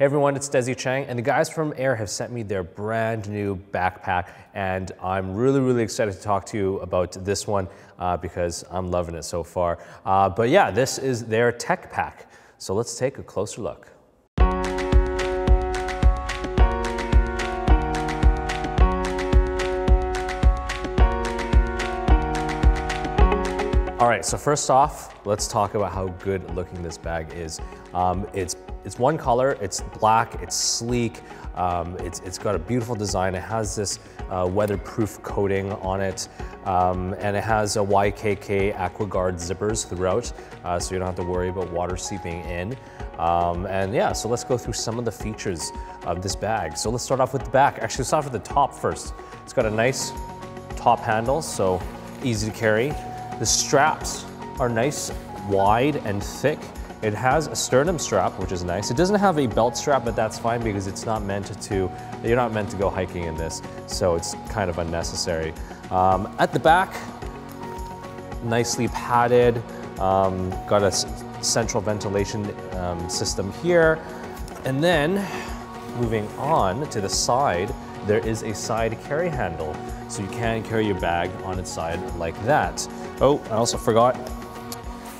Hey everyone, it's Desy Cheng, and the guys from Aer have sent me their brand new backpack, and I'm really, really excited to talk to you about this one uh, because I'm loving it so far. Uh, but yeah, this is their tech pack. So let's take a closer look. All right, so first off, let's talk about how good looking this bag is. Um, it's, it's one color, it's black, it's sleek, um, it's, it's got a beautiful design. It has this uh, weatherproof coating on it, um, and it has a YKK AquaGuard zippers throughout, uh, so you don't have to worry about water seeping in. Um, and yeah, so let's go through some of the features of this bag. So let's start off with the back. Actually, let's start with the top first. It's got a nice top handle, so easy to carry. The straps are nice, wide and thick. It has a sternum strap, which is nice. It doesn't have a belt strap, but that's fine because it's not meant to, you're not meant to go hiking in this, so it's kind of unnecessary. Um, at the back, nicely padded, um, got a central ventilation um, system here. And then moving on to the side, there is a side carry handle. So you can carry your bag on its side like that. Oh, I also forgot.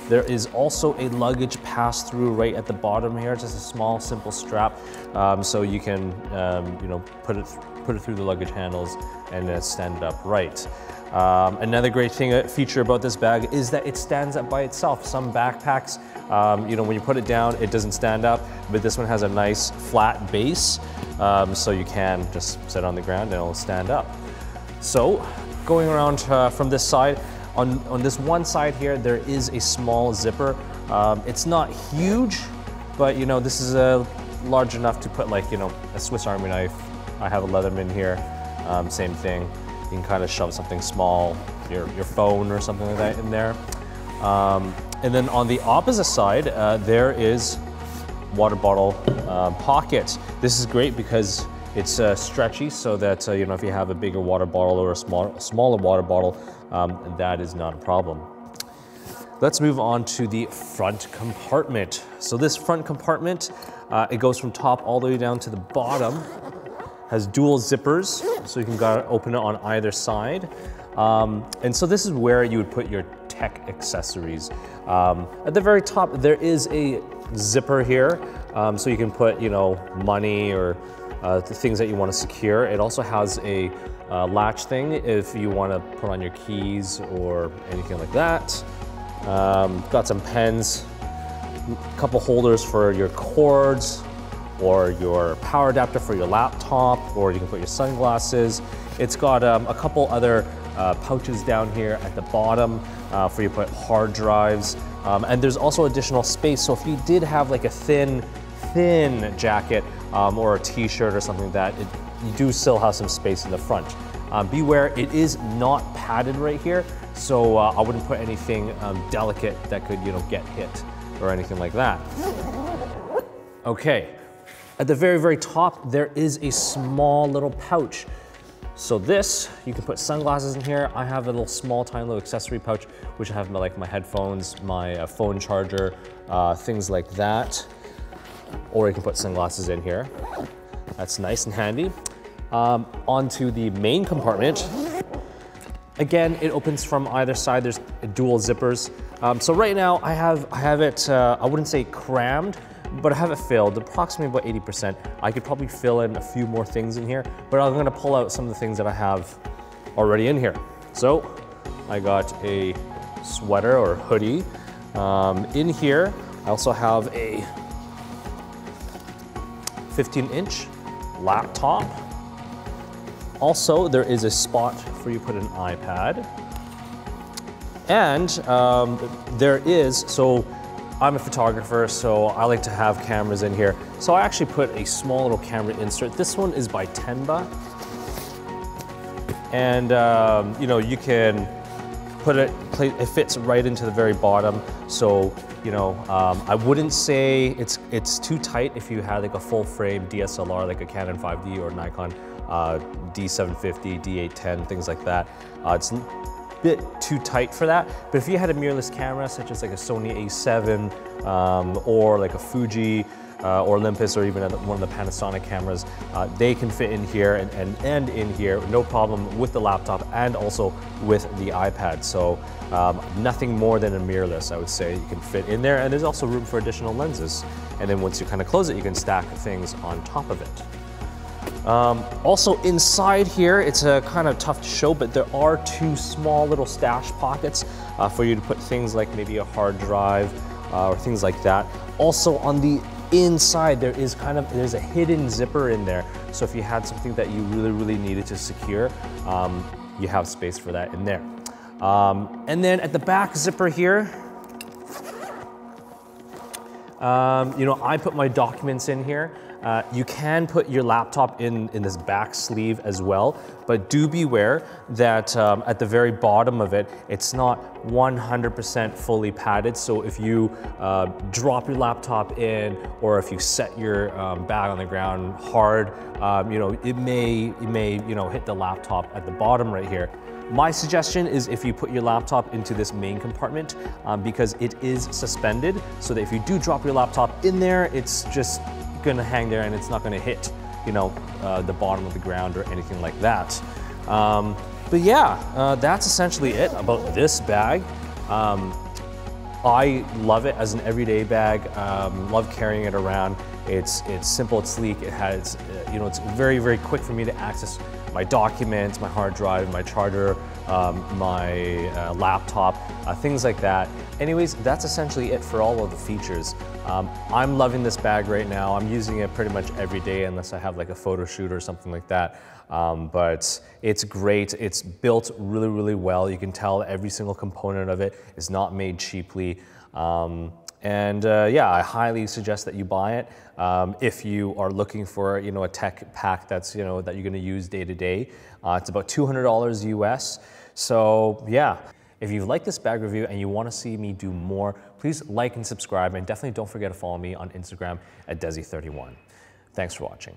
There is also a luggage pass-through right at the bottom here, just a small, simple strap, um, so you can, um, you know, put it put it through the luggage handles and then stand it up right. Um, another great thing, uh, feature about this bag is that it stands up by itself. Some backpacks, um, you know, when you put it down, it doesn't stand up, but this one has a nice flat base, um, so you can just sit on the ground and it'll stand up. So, going around uh, from this side, on, on this one side here, there is a small zipper. Um, it's not huge, but you know, this is a large enough to put like, you know, a Swiss Army knife. I have a Leatherman here, um, same thing. You can kind of shove something small, your, your phone or something like that in there. Um, and then on the opposite side, uh, there is water bottle uh, pocket. This is great because it's uh, stretchy so that, uh, you know, if you have a bigger water bottle or a small, smaller water bottle, um, that is not a problem. Let's move on to the front compartment. So this front compartment, uh, it goes from top all the way down to the bottom, has dual zippers, so you can open it on either side. Um, and so this is where you would put your tech accessories. Um, at the very top, there is a zipper here, um, so you can put, you know, money or uh, the things that you want to secure. It also has a uh, latch thing if you want to put on your keys or anything like that. Um, got some pens, a couple holders for your cords or your power adapter for your laptop, or you can put your sunglasses. It's got um, a couple other uh, pouches down here at the bottom uh, for you put hard drives. Um, and there's also additional space. So if you did have like a thin, thin jacket um, or a t-shirt or something like that, it, you do still have some space in the front. Um, beware, it is not padded right here, so uh, I wouldn't put anything um, delicate that could, you know, get hit or anything like that. Okay, at the very, very top, there is a small little pouch. So this, you can put sunglasses in here. I have a little small, tiny little accessory pouch, which I have my, like my headphones, my uh, phone charger, uh, things like that or you can put sunglasses in here. That's nice and handy. Um, onto the main compartment. Again, it opens from either side. There's dual zippers. Um, so right now I have, I have it, uh, I wouldn't say crammed, but I have it filled, approximately about 80%. I could probably fill in a few more things in here, but I'm gonna pull out some of the things that I have already in here. So I got a sweater or hoodie. Um, in here, I also have a 15 inch laptop. Also, there is a spot for you to put an iPad. And um, there is, so I'm a photographer, so I like to have cameras in here. So I actually put a small little camera insert. This one is by Tenba. And um, you know, you can put it, it fits right into the very bottom. So you know, um, I wouldn't say it's it's too tight if you had like a full frame DSLR, like a Canon 5D or Nikon uh, D750, D810, things like that. Uh, it's a bit too tight for that. But if you had a mirrorless camera, such as like a Sony A7 um, or like a Fuji, uh, or Olympus or even one of the Panasonic cameras, uh, they can fit in here and, and, and in here, no problem with the laptop and also with the iPad. So um, nothing more than a mirrorless, I would say, you can fit in there. And there's also room for additional lenses. And then once you kind of close it, you can stack things on top of it. Um, also inside here, it's a kind of tough to show, but there are two small little stash pockets uh, for you to put things like maybe a hard drive uh, or things like that. Also on the inside there is kind of there's a hidden zipper in there. So if you had something that you really really needed to secure um, you have space for that in there. Um, and then at the back zipper here um, you know I put my documents in here. Uh, you can put your laptop in, in this back sleeve as well, but do beware that um, at the very bottom of it, it's not 100% fully padded. So if you uh, drop your laptop in or if you set your um, bag on the ground hard, um, you know, it may, it may you know, hit the laptop at the bottom right here. My suggestion is if you put your laptop into this main compartment um, because it is suspended so that if you do drop your laptop in there, it's just gonna hang there and it's not gonna hit, you know, uh, the bottom of the ground or anything like that. But yeah, uh, that's essentially it about this bag. Um, I love it as an everyday bag. Um, love carrying it around. It's it's simple, it's sleek. It has, you know, it's very very quick for me to access my documents, my hard drive, my charger, um, my uh, laptop, uh, things like that. Anyways, that's essentially it for all of the features. Um, I'm loving this bag right now. I'm using it pretty much every day unless I have like a photo shoot or something like that. Um, but it's great. It's built really, really well. You can tell every single component of it is not made cheaply. Um, and uh, yeah, I highly suggest that you buy it um, if you are looking for you know a tech pack that's you know that you're going to use day to day. Uh, it's about $200 US. So yeah, if you've liked this bag review and you want to see me do more, please like and subscribe, and definitely don't forget to follow me on Instagram at Desy31. Thanks for watching.